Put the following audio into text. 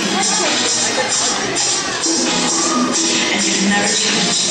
And you never change.